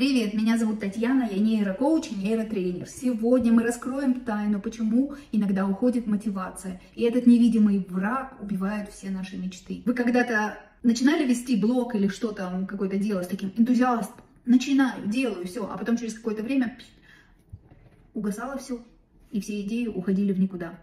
Привет, меня зовут Татьяна, я нейрокоуч и нейротренер. Сегодня мы раскроем тайну, почему иногда уходит мотивация. И этот невидимый враг убивает все наши мечты. Вы когда-то начинали вести блог или что-то, какое-то дело с таким энтузиастом? Начинаю, делаю, все, а потом через какое-то время угасало все, и все идеи уходили в никуда.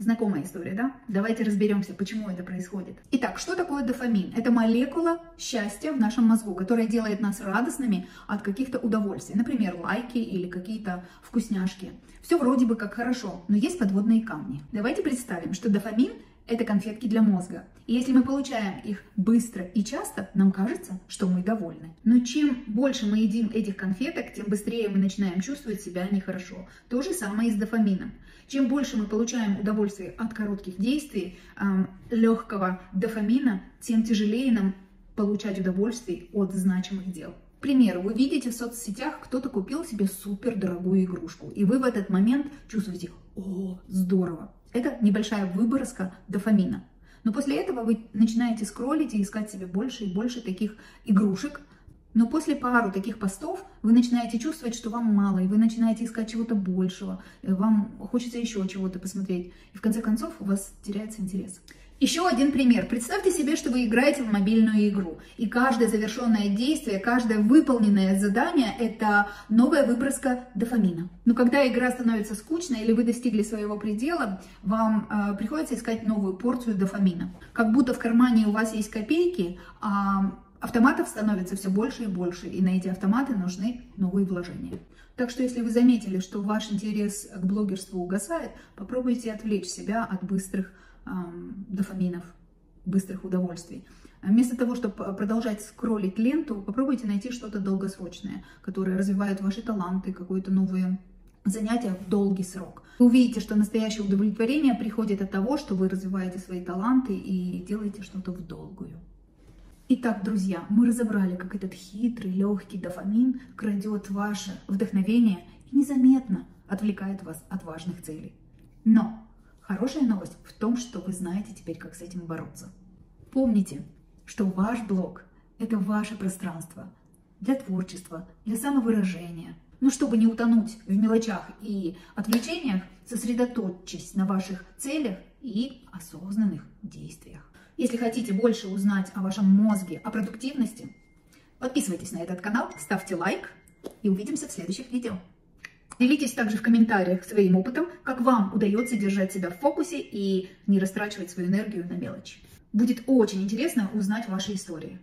Знакомая история, да? Давайте разберемся, почему это происходит. Итак, что такое дофамин? Это молекула счастья в нашем мозгу, которая делает нас радостными от каких-то удовольствий. Например, лайки или какие-то вкусняшки. Все вроде бы как хорошо, но есть подводные камни. Давайте представим, что дофамин это конфетки для мозга. И если мы получаем их быстро и часто, нам кажется, что мы довольны. Но чем больше мы едим этих конфеток, тем быстрее мы начинаем чувствовать себя нехорошо. То же самое и с дофамином. Чем больше мы получаем удовольствие от коротких действий, э, легкого дофамина, тем тяжелее нам получать удовольствие от значимых дел. К примеру, вы видите в соцсетях, кто-то купил себе супер дорогую игрушку, и вы в этот момент чувствуете, о, здорово, это небольшая выброска дофамина. Но после этого вы начинаете скроллить и искать себе больше и больше таких игрушек. Но после пару таких постов вы начинаете чувствовать, что вам мало, и вы начинаете искать чего-то большего, вам хочется еще чего-то посмотреть. И в конце концов у вас теряется интерес. Еще один пример. Представьте себе, что вы играете в мобильную игру, и каждое завершенное действие, каждое выполненное задание – это новая выброска дофамина. Но когда игра становится скучной или вы достигли своего предела, вам э, приходится искать новую порцию дофамина. Как будто в кармане у вас есть копейки, а автоматов становится все больше и больше, и на эти автоматы нужны новые вложения. Так что если вы заметили, что ваш интерес к блогерству угасает, попробуйте отвлечь себя от быстрых дофаминов, быстрых удовольствий. Вместо того, чтобы продолжать скроллить ленту, попробуйте найти что-то долгосрочное, которое развивает ваши таланты, какое-то новое занятие в долгий срок. Вы увидите, что настоящее удовлетворение приходит от того, что вы развиваете свои таланты и делаете что-то в долгую. Итак, друзья, мы разобрали, как этот хитрый, легкий дофамин крадет ваше вдохновение и незаметно отвлекает вас от важных целей. Но Хорошая новость в том, что вы знаете теперь, как с этим бороться. Помните, что ваш блог – это ваше пространство для творчества, для самовыражения. Но чтобы не утонуть в мелочах и отвлечениях, сосредоточьтесь на ваших целях и осознанных действиях. Если хотите больше узнать о вашем мозге, о продуктивности, подписывайтесь на этот канал, ставьте лайк и увидимся в следующих видео. Делитесь также в комментариях своим опытом, как вам удается держать себя в фокусе и не растрачивать свою энергию на мелочи. Будет очень интересно узнать ваши истории.